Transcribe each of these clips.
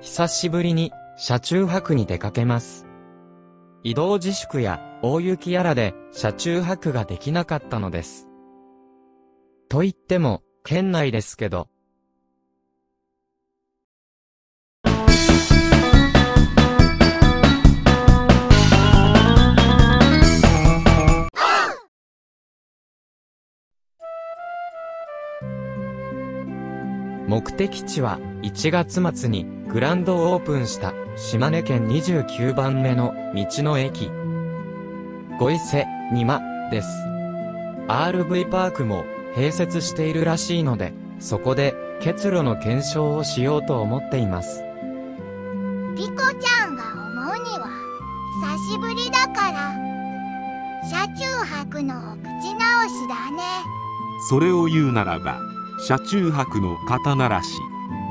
久しぶりに車中泊に出かけます。移動自粛や大雪やらで車中泊ができなかったのです。と言っても、県内ですけど、目的地は1月末にグランドオープンした島根県29番目の道の駅。五伊勢二間です。RV パークも併設しているらしいので、そこで結露の検証をしようと思っています。ピコちゃんが思うには久しぶりだから車中泊のお口直しだねそれを言うならば車中泊の肩慣らし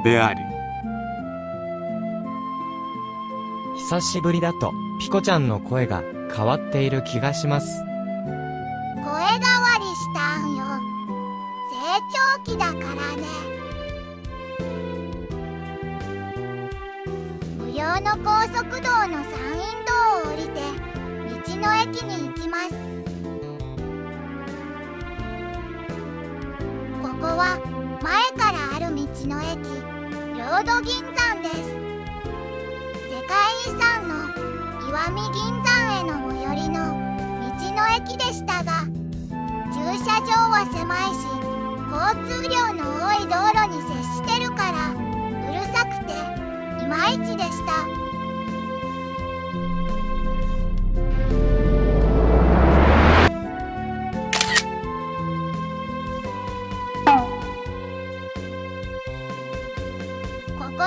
である。久しぶりだと、ピコちゃんの声が変わっている気がします。声変わりしたんよ。成長期だからね。無料の高速道の山陰道を降りて道の駅に行きますは前からある道の駅領土銀山です。世界遺産の石見銀山への最寄りの道の駅でしたが駐車場は狭いし交通量の多い道路に接してるからうるさくていまいちでした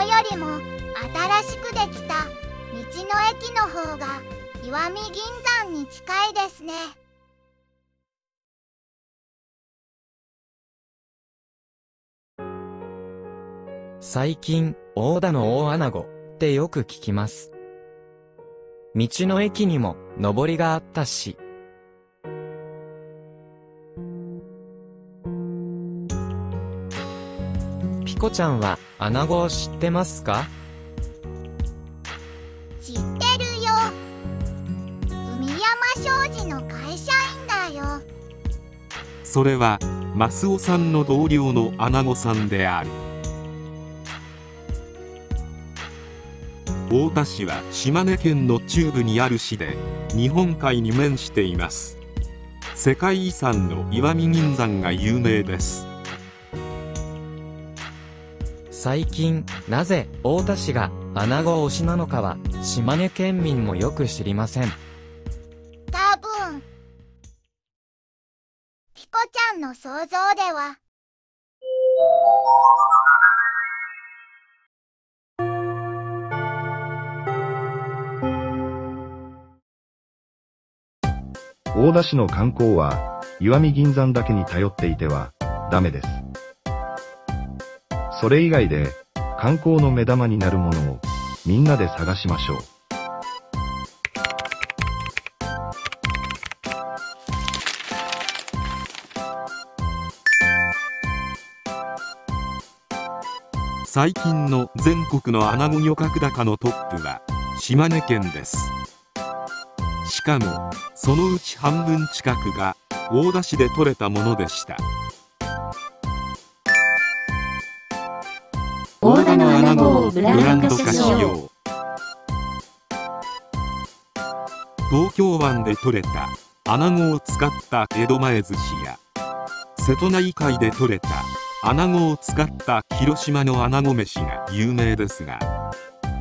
よりも新しくできた道の駅の方が石見銀山に近いですね最近、大田の大穴子ってよく聞きます。道の駅にも上りがあったし、ピコちゃんは穴子を知ってますか？知ってるよ。海山商事の会社員だよ。それはマスオさんの同僚のアナゴさんである。太田市は島根県の中部にある市で日本海に面しています。世界遺産の石見銀山が有名です最近、なぜ大田市が穴子推しなのかは、島根県民もよく知りません。多分ピコちゃんの想像では大田市の観光は、石見銀山だけに頼っていては、ダメです。それ以外で、観光の目玉になるものを、みんなで探しましょう。最近の全国のアナゴ漁獲高のトップは島根県ですしかもそのうち半分近くが大田市で採れたものでした大田の穴子をブランド化しよう。東京湾で採れたアナゴを使った江戸前寿司や瀬戸内海で採れたアナゴを使った広島のアナゴ飯が有名ですが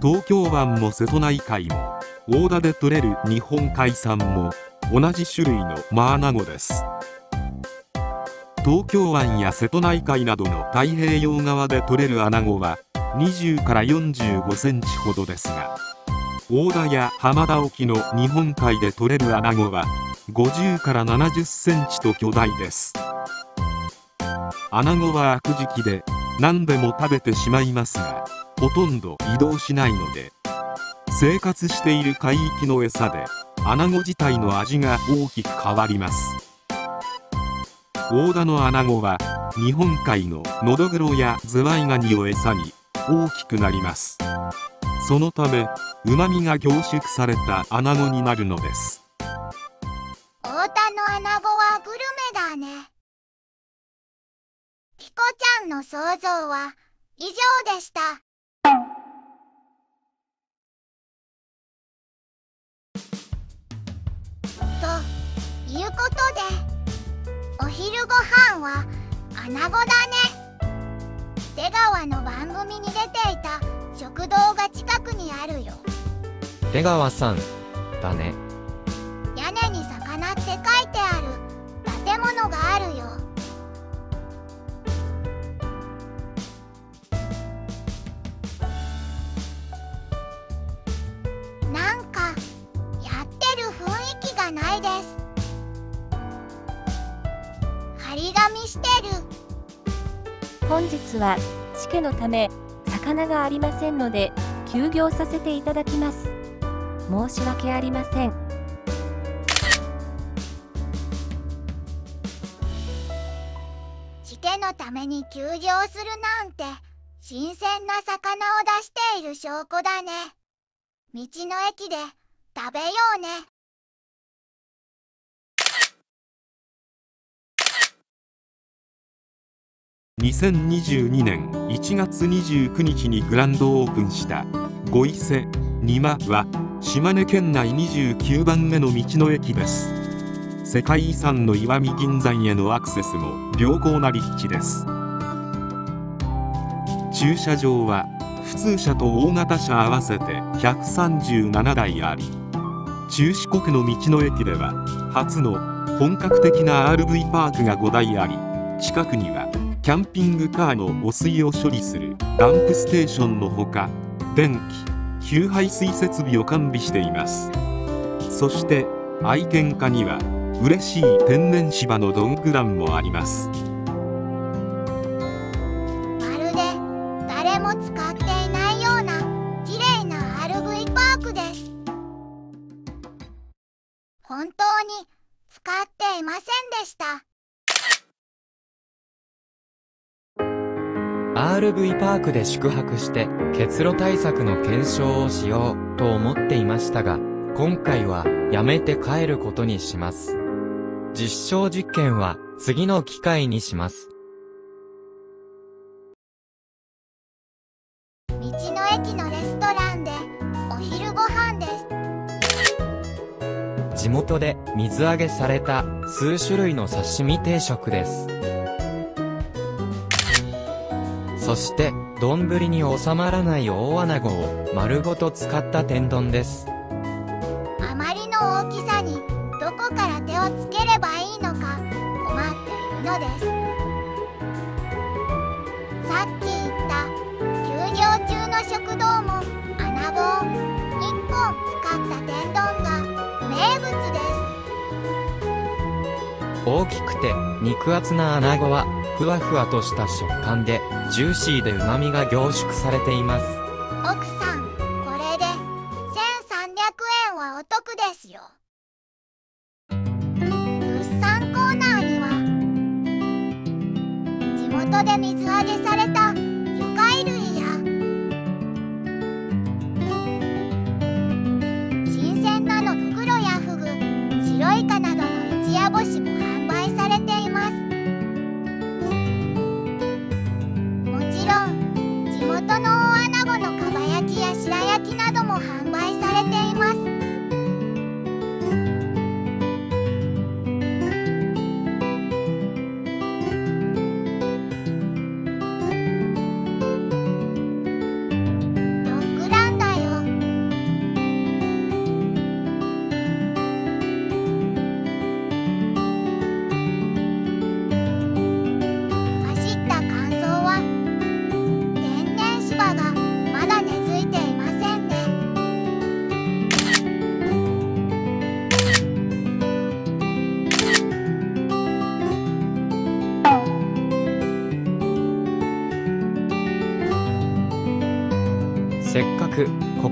東京湾も瀬戸内海も大田で採れる日本海産も同じ種類のマアナゴです。東京湾や瀬戸内海などの太平洋側で採れるアナゴは20から45センチほどですが大田や浜田沖の日本海で採れるアナゴは50から70センチと巨大です。アナゴは悪食で何でも食べてしまいますがほとんど移動しないので生活している海域の餌でアナゴ自体の味が大きく変わります。大田のアナゴは日本海のノドグロやズワイガニを餌に大きくなります。そのため旨味が凝縮された穴子になるのです。太田の穴子はグルメだね。ピコちゃんの想像は以上でした。ということでお昼ご飯は穴子だね。出川の番組に出ていた食堂が近くにあるよ。出川さんだね。屋根に魚って書いてある。建物があるよ本日はしけのため魚がありませんので休業させていただきます。申し訳ありません。しけのために休業するなんて新鮮な魚を出している証拠だね。道の駅で食べようね。2022年1月29日にグランドオープンした五伊勢二間は島根県内29番目の道の駅です。世界遺産の石見銀山へのアクセスも良好な立地です。駐車場は普通車と大型車合わせて137台あり。中四国の道の駅では初の本格的な RV パークが5台あり。近くにはキャンピングカーの汚水を処理するダンプステーションのほか電気給排水設備を完備しています。そして愛犬家には嬉しい天然芝のドングランもあります。まるで誰も使っていないような綺麗な RV パークです。本当に使っていませんでした。RV パークで宿泊して結露対策の検証をしようと思っていましたが、今回はやめて帰ることにします。実証実験は次の機会にします。道の駅のレストランでお昼ご飯です地元で水揚げされた数種類の刺身定食です。そして、丼に収まらない大穴子を丸ごと使った天丼です。あまりの大きさにどこから手をつければいいのか困っているのですさっき言った休業中の食堂も穴子を1本使った天丼が名物です大きくて肉厚な穴子はふわふわとした食感でジューシーで旨味が凝縮されています。奥さんこれで1300円はお得ですよ物産コーナーには地元で水揚げされた焼き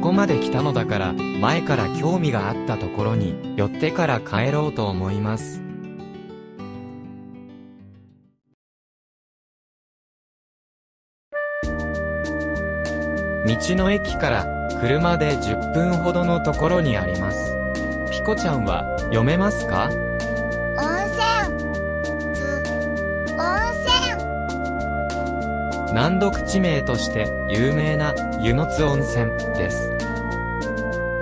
ここまで来たのだから前から興味があったところに寄ってから帰ろうと思います。道の駅から車で10分ほどのところにあります。ピコちゃんは読めますか？難読地名として有名な湯の津温泉です。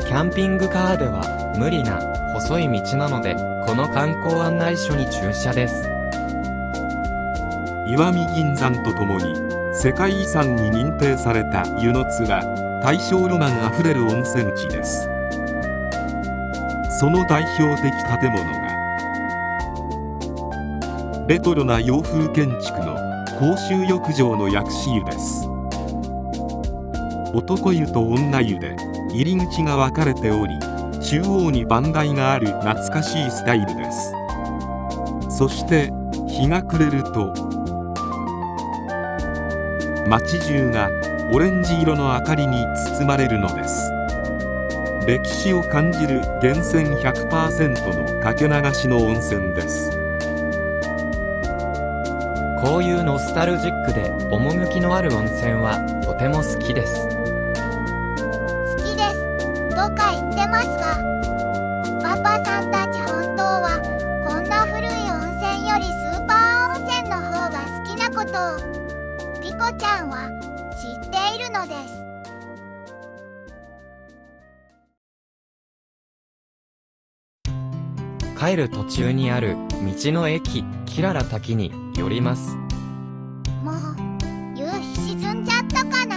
キャンピングカーでは無理な細い道なので、この観光案内所に駐車です。石見銀山とともに世界遺産に認定された湯の津は大正ロマンあふれる温泉地ですその代表的建物がレトロな洋風建築の公衆浴場の薬師湯です。男湯と女湯で入り口が分かれており中央に番台がある懐かしいスタイルです。そして日が暮れると街中がオレンジ色の明かりに包まれるのです。歴史を感じる源泉100%のかけ流しの温泉です。こういうノスタルジックで趣のある温泉はとても好きです。好きですとか言ってますがパパさんたち本当はこんな古い温泉よりスーパー温泉の方が好きなことをピコちゃんは知っているのです帰る途中にある道の駅キララ滝に寄ります。もう夕日沈んじゃったかな？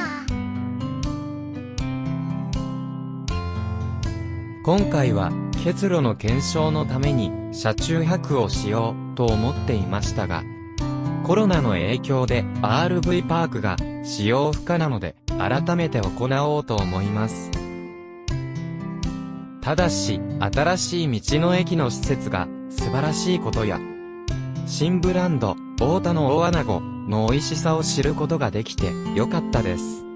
今回は結露の検証のために車中泊をしようと思っていましたが、コロナの影響で RV パークが使用不可なので改めて行おうと思います。ただし、新しい道の駅の施設が素晴らしいことや、新ブランド、大田の大穴子の美味しさを知ることができてよかったです。